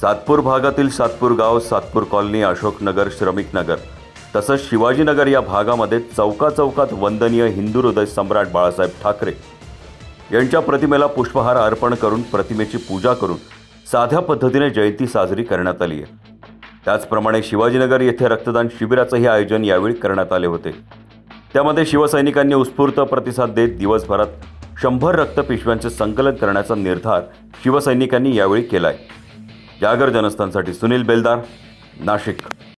सातपूर भागातील सातपूर गाव सातपूर कॉलनी अशोकनगर श्रमिकनगर तसंच शिवाजीनगर या भागामध्ये चौका चौकात वंदनीय हिंदू हृदय सम्राट बाळासाहेब ठाकरे यांच्या प्रतिमेला पुष्पहार अर्पण करून प्रतिमेची पूजा करून साध्या पद्धतीने जयंती साजरी करण्यात आली आहे. त्याचप्रमाणे शिवाजीनगर येथे रक्तदान शिबिराचंही आयोजन यावेळी करण्यात आले होते. त्यामध्ये शिवसैनिकांनी उत्स्फूर्त प्रतिसाद देत दिवसभरात शंभर रक्तपिशव्यांचे संकलन करण्याचा निर्धार शिवसैनिकांनी यावेळी केला आहे जागर जनस्थानसाठी सुनील बेलदार नाशिक.